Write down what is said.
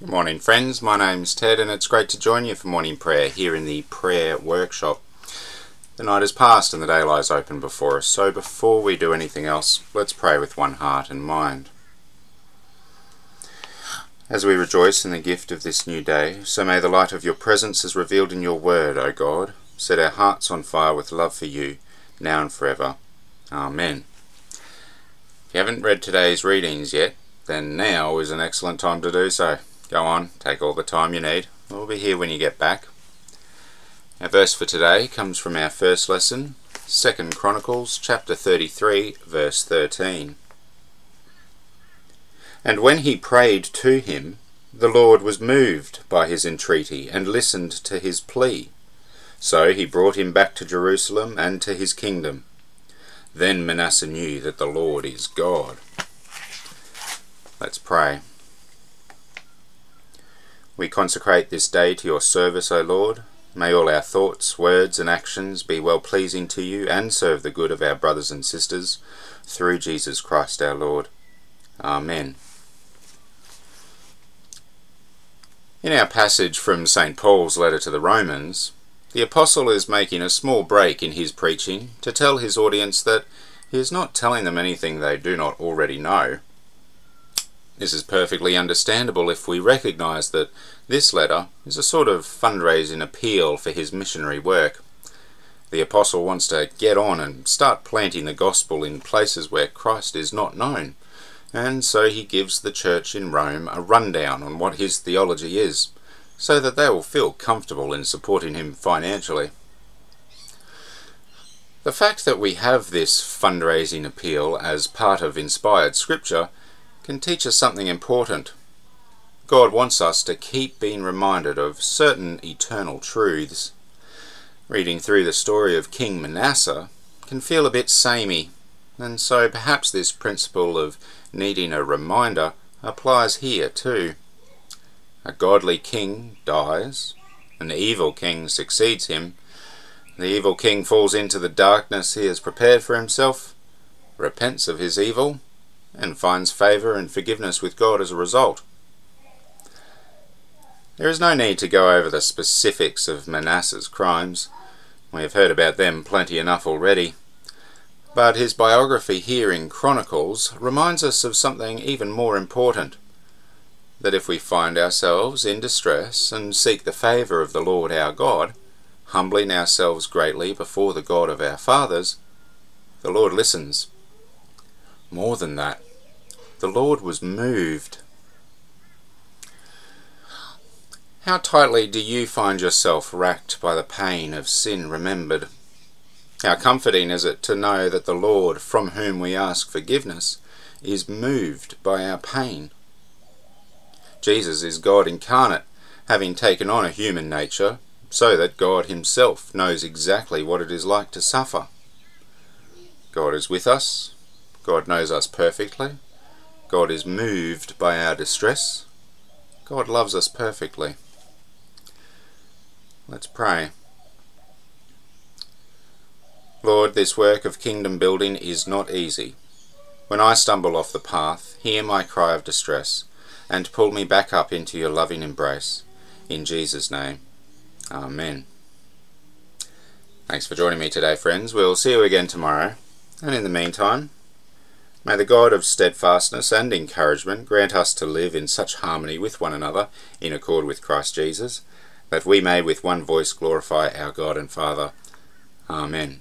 Good morning, friends. My name's Ted, and it's great to join you for morning prayer here in the prayer workshop. The night has passed and the day lies open before us, so before we do anything else, let's pray with one heart and mind. As we rejoice in the gift of this new day, so may the light of your presence as revealed in your word, O God, set our hearts on fire with love for you, now and forever. Amen. If you haven't read today's readings yet, then now is an excellent time to do so. Go on, take all the time you need. We'll be here when you get back. Our verse for today comes from our first lesson, 2nd Chronicles chapter 33, verse 13. And when he prayed to him, the Lord was moved by his entreaty and listened to his plea. So he brought him back to Jerusalem and to his kingdom. Then Manasseh knew that the Lord is God. Let's pray. We consecrate this day to your service, O Lord. May all our thoughts, words, and actions be well pleasing to you and serve the good of our brothers and sisters, through Jesus Christ our Lord. Amen. In our passage from St. Paul's letter to the Romans, the Apostle is making a small break in his preaching to tell his audience that he is not telling them anything they do not already know. This is perfectly understandable if we recognise that this letter is a sort of fundraising appeal for his missionary work. The Apostle wants to get on and start planting the gospel in places where Christ is not known, and so he gives the church in Rome a rundown on what his theology is, so that they will feel comfortable in supporting him financially. The fact that we have this fundraising appeal as part of inspired scripture can teach us something important. God wants us to keep being reminded of certain eternal truths. Reading through the story of King Manasseh can feel a bit samey, and so perhaps this principle of needing a reminder applies here too. A godly king dies, an evil king succeeds him. The evil king falls into the darkness he has prepared for himself, repents of his evil, and finds favour and forgiveness with God as a result. There is no need to go over the specifics of Manasseh's crimes. We have heard about them plenty enough already. But his biography here in Chronicles reminds us of something even more important. That if we find ourselves in distress and seek the favour of the Lord our God, humbling ourselves greatly before the God of our fathers, the Lord listens more than that, the Lord was moved. How tightly do you find yourself racked by the pain of sin remembered? How comforting is it to know that the Lord, from whom we ask forgiveness, is moved by our pain? Jesus is God incarnate, having taken on a human nature, so that God himself knows exactly what it is like to suffer. God is with us, God knows us perfectly. God is moved by our distress. God loves us perfectly. Let's pray. Lord, this work of kingdom building is not easy. When I stumble off the path, hear my cry of distress, and pull me back up into your loving embrace. In Jesus' name, Amen. Thanks for joining me today, friends. We'll see you again tomorrow. And in the meantime, May the God of steadfastness and encouragement grant us to live in such harmony with one another in accord with Christ Jesus, that we may with one voice glorify our God and Father. Amen.